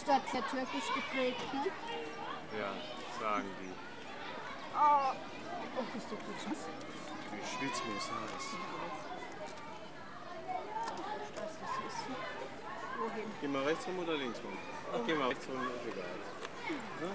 Ist ja türkisch geprägt, ne? Ja, sagen die. Oh, oh bist du gut? Ich schwitze mir ist heiß. Wohin? Geh mal rechts rum oder links rum? Ach, geh mal rechts rum, ist egal. Ne?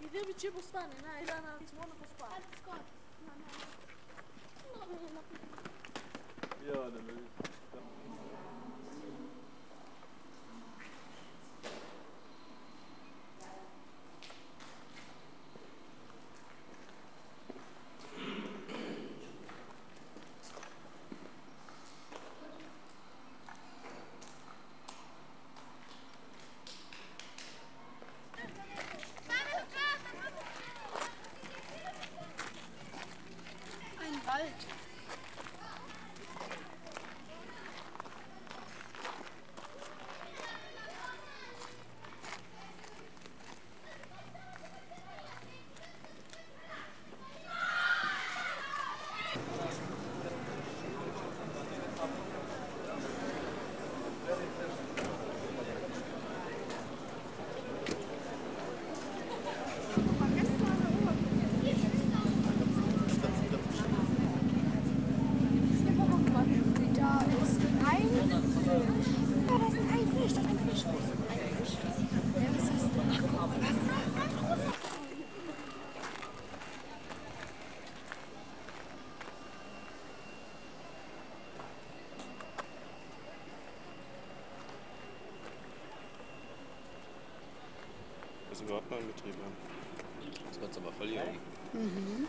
I gdje bi čibu stane, na, i da, na, ti smo ono ko. Hajde, skoči. Na, na. Ja, da me vidim. Ein Wald. Da ist ein. Ja, da ist ein Fisch. Da ist ein Fisch. Ein Fisch. Ja, was ist das? Ach, guck mal, was? Das ist überhaupt mal ein Betrieb. ja. Das wird's aber verlieren. Mhm.